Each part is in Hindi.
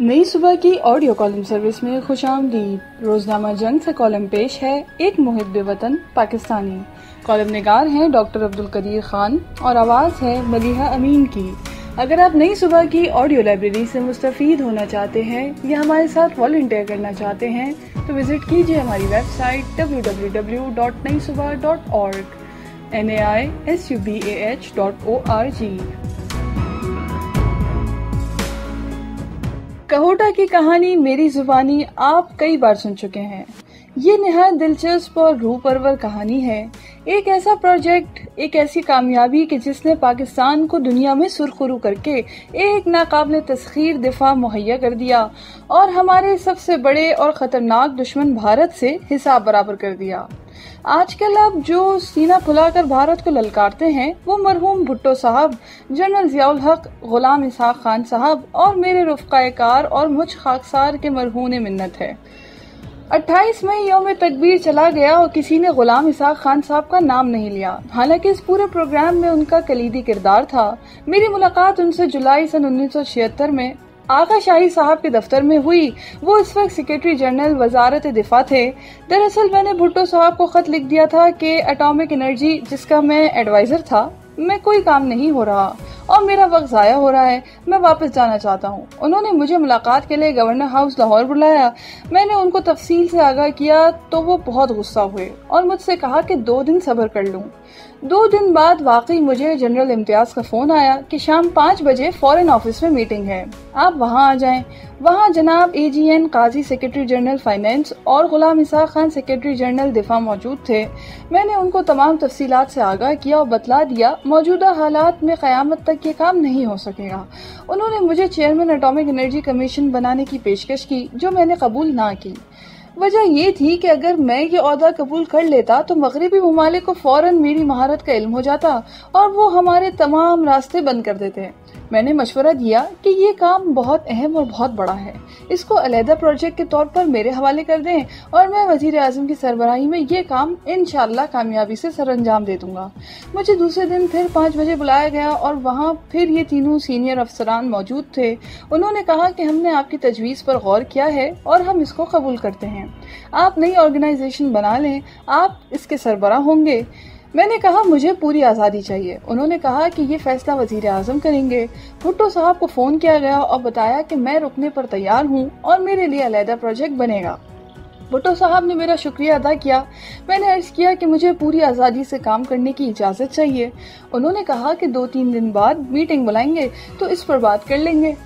नई सुबह की ऑडियो कॉलम सर्विस में खुश आमदीद रोजनामा जंग से कॉलम पेश है एक मुहित वतन पाकिस्तानी। कॉलम नगार हैं डॉक्टर अब्दुल कदीर खान और आवाज़ है मलिहा अमीन की। अगर आप नई सुबह की ऑडियो लाइब्रेरी से मुस्तफ़ होना चाहते हैं या हमारे साथ वॉल्टियर करना चाहते हैं तो विज़िट कीजिए हमारी website W W W dot नई सुबह dot org N A I S U B A H dot O R G Kahuta की कहानी मेरी जुबानी आप कई बार सुन चुके हैं। ये नहायत दिलचस्प और रूह परवर कहानी है। एक ऐसा प्रोजेक्ट एक ऐसी कामयाबी कि जिसने पाकिस्तान को दुनिया में सुरखुरु करके एक नाकाबले तस्खीर दिफा मुहैया कर दिया और हमारे सबसे बड़े और ख़तरनाक दुश्मन भारत से हिसाब बराबर कर दिया। आजकल अब जो सीना फुलाकर भारत को ललकारते हैं, वो मरहूम भुट्टो साहब, जनरल जियाउल हक, गुलाम इसहाक खान साहब और मेरे रुफ़ाकार और मुझ खाकसार के मरहून मिन्नत है। 28 मई योम तकबीर चला गया और किसी ने गुलाम इसाक खान साहब का नाम नहीं लिया। हालाँकि इस पूरे प्रोग्राम में उनका कलीदी किरदार था। मेरी मुलाकात उनसे जुलाई सन उन्नीस सौ छिहत्तर में आका शाही साहब के दफ्तर में हुई, वो इस वक्त सेक्रेटरी जनरल वजारत दिफा थे। दरअसल मैंने भुट्टो साहब को खत लिख दिया था कि एटॉमिक एनर्जी जिसका मैं एडवाइजर था, मैं कोई काम नहीं हो रहा। और मेरा वक्त ज़ाया हो रहा है। मैं वापस जाना चाहता हूँ। उन्होंने मुझे मुलाकात के लिए गवर्नर हाउस लाहौर बुलाया। मैंने उनको तफसील से आगाह किया तो वो बहुत गुस्सा हुए और मुझसे कहा कि दो दिन सब्र कर लूँ। दो दिन बाद वाकई मुझे जनरल इम्तियाज़ का फ़ोन आया कि शाम पाँच बजे फॉरेन ऑफ़िस में मीटिंग है। आप वहाँ आ जाएँ। वहाँ जनाब A G N Kazi secretary general finance और गुलाम इसा खान सेक्रेटरी जनरल दिफा मौजूद थे। मैंने उनको तमाम तफसीलात से आगाह किया और बतला दिया मौजूदा हालात में क़यामत तक ये काम नहीं हो सकेगा। उन्होंने मुझे चेयरमैन एटॉमिक एनर्जी कमीशन बनाने की पेशकश की, जो मैंने कबूल ना की। वजह ये थी कि अगर मैं ये अहदा कबूल कर लेता तो मगरबी ममालिक को फ़ौरन मेरी महारत का इल्म हो जाता और वो हमारे तमाम रास्ते बंद कर देते। मैंने मशवरा दिया कि ये काम बहुत अहम और बहुत बड़ा है। इसको अलहदा प्रोजेक्ट के तौर पर मेरे हवाले कर दें और मैं वज़ीर अजम की सरबराही में ये काम इन कामयाबी से सर अंजाम दे दूँगा। मुझे दूसरे दिन फिर पाँच बजे बुलाया गया और वहाँ फिर ये तीनों सीनियर अफसरान मौजूद थे। उन्होंने कहा कि हमने आपकी तजवीज़ पर गौर किया है और हम इसको कबूल करते हैं। आप नई ऑर्गेनाइजेशन बना लें। आप इसके सरबरा होंगे। मैंने कहा, मुझे पूरी आज़ादी चाहिए। उन्होंने कहा कि ये फैसला वज़ीर आज़म करेंगे। भुट्टो साहब को फ़ोन किया गया और बताया कि मैं रुकने पर तैयार हूँ और मेरे लिए अलहदा प्रोजेक्ट बनेगा। भुट्टो साहब ने मेरा शुक्रिया अदा किया। मैंने अर्ज़ किया कि मुझे पूरी आज़ादी से काम करने की इजाज़त चाहिए। उन्होंने कहा कि दो तीन दिन बाद मीटिंग बुलाएँगे तो इस पर बात कर लेंगे।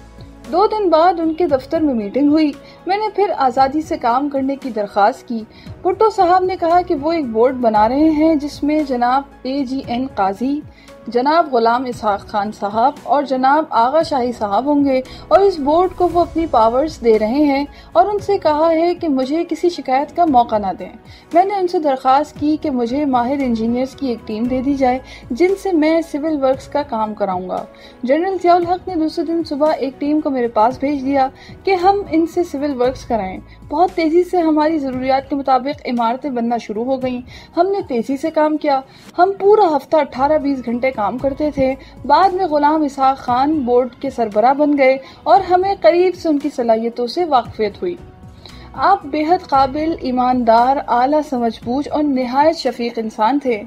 दो दिन बाद उनके दफ्तर में मीटिंग हुई। मैंने फिर आज़ादी से काम करने की दरख्वास्त की। भुट्टो साहब ने कहा कि वो एक बोर्ड बना रहे हैं जिसमें जनाब ए जी एन काजी जनाब गुलाम इसहाक खान साहब और जनाब आगा शाही साहब होंगे और इस बोर्ड को वो अपनी पावर्स दे रहे हैं और उनसे कहा है कि मुझे किसी शिकायत का मौका ना दें। मैंने उनसे दरख्वास्त की कि मुझे माहिर इंजीनियर्स की एक टीम दे दी जाए, जिनसे मैं सिविल वर्क्स का काम कराऊँगा। जनरल जियाउल हक ने दूसरे दिन सुबह एक टीम को मेरे पास भेज दिया कि हम इनसे सिविल वर्क्स कराएँ। बहुत तेज़ी से हमारी ज़रूरियात के मुताबिक इमारतें बनना शुरू हो गई। हमने तेज़ी से काम किया। हम पूरा हफ़्ता अठारह बीस घंटे काम करते थे। बाद में गुलाम इसहाक खान बोर्ड के सरबरा बन गए और हमें करीब से उनकी सलाहियतों से वाकफियत हुई। आप बेहद काबिल, ईमानदार, आला समझबूझ और नहायत शफीक इंसान थे।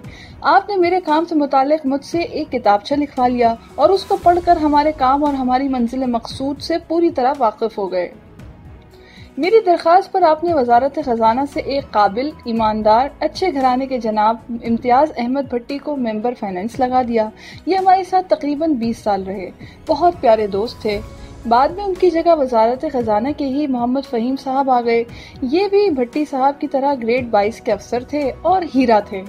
आपने मेरे काम से मुतालिक मुझसे एक किताबचा लिखवा लिया और उसको पढ़कर हमारे काम और हमारी मंजिल मकसूद से पूरी तरह वाकिफ हो गए। मेरी दरख्वास्त पर आपने वजारत ख़जाना से एक काबिल, ईमानदार, अच्छे घराने के जनाब इम्तियाज़ अहमद भट्टी को मेंबर फाइनेंस लगा दिया। ये हमारे साथ तकरीबन 20 साल रहे। बहुत प्यारे दोस्त थे। बाद में उनकी जगह वजारत ख़जाना के ही मोहम्मद फ़हीम साहब आ गए। ये भी भट्टी साहब की तरह ग्रेड बाईस के अफसर थे और हीरा थे।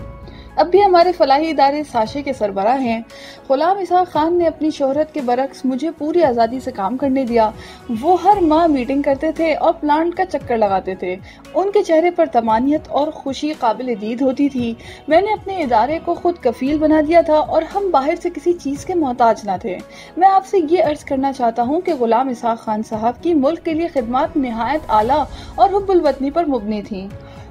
अब भी हमारे फलाही इदारे साशे के सरबरा हैं। गुलाम इसहाक खान ने अपनी शोहरत के बरक्स मुझे पूरी आज़ादी से काम करने दिया। वो हर माह मीटिंग करते थे और प्लांट का चक्कर लगाते थे। उनके चेहरे पर तमानियत और खुशी काबिल दीद होती थी। मैंने अपने इदारे को खुद कफील बना दिया था और हम बाहर से किसी चीज़ के मोहताज न थे। मैं आपसे ये अर्ज़ करना चाहता हूँ कि गुलाम इसहाक खान साहब की मुल्क के लिए खिदमत नहायत आला और हुबुलवतनी पर मुबनी थी।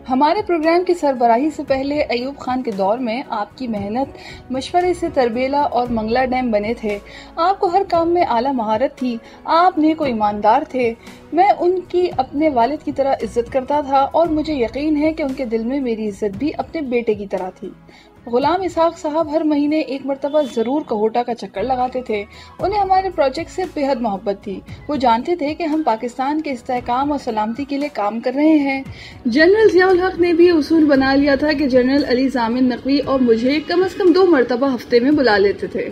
हमारे प्रोग्राम की सरबराही से पहले अयूब खान के दौर में आपकी मेहनत, मशवरे से तरबेला और मंगला डैम बने थे। आपको हर काम में आला महारत थी। आप नेको ईमानदार थे। मैं उनकी अपने वालिद की तरह इज़्ज़त करता था और मुझे यकीन है कि उनके दिल में मेरी इज़्ज़त भी अपने बेटे की तरह थी। गुलाम इसहाक साहब हर महीने एक मरतबा ज़रूर कहोटा का चक्कर लगाते थे। उन्हें हमारे प्रोजेक्ट से बेहद मोहब्बत थी। वो जानते थे कि हम पाकिस्तान के इस्तेकाम और सलामती के लिए काम कर रहे हैं। जनरल जियाउल हक ने भी उसूल बना लिया था कि जनरल अली जामिन नकवी और मुझे कम अज कम दो मरतबा हफ़्ते में बुला लेते थे।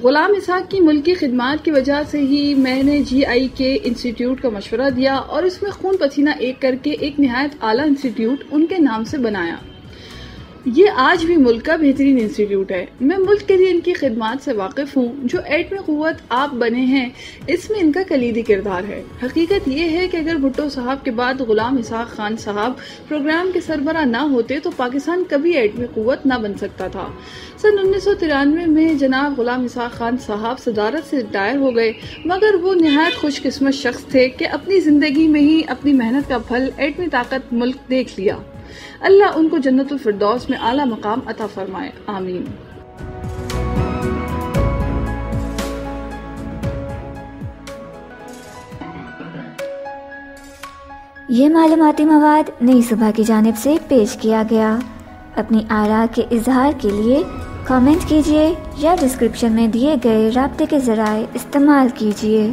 गुलाम इसहाक की मुल्की खिदमत की वजह से ही मैंने जी आई के इंस्टीट्यूट का मशवरा दिया और इसमें खून पसीना एक करके एक नहायत आला इंस्टीट्यूट उनके नाम से बनाया। ये आज भी मुल्क का बेहतरीन इंस्टीट्यूट है। मैं मुल्क के लिए इनकी खिदमत से वाकिफ हूँ, जो एटमी क़वत आप बने हैं, इसमें इनका कलीदी किरदार है। हकीकत ये है कि अगर भुट्टो साहब के बाद गुलाम इसाक खान साहब प्रोग्राम के सरबरा ना होते तो पाकिस्तान कभी एटमी क़वत ना बन सकता था। सन उन्नीस सौ तिरानवे में जनाब गुलाम इसाक खान साहब सदारत से रिटायर हो गए, मगर वो नहायत खुशकस्मत शख्स थे कि अपनी ज़िंदगी में ही अपनी मेहनत का फल एटमी ताकत मुल्क देख लिया। अल्लाह उनको जन्नतुल फिरदौस में आला मकाम अता फरमाए, आमीन। ये मालूमती मवाद नई सुबह की जानब से पेश किया गया। अपनी आरा के इजहार के लिए कमेंट कीजिए या डिस्क्रिप्शन में दिए गए रबते के ज़राए इस्तेमाल कीजिए।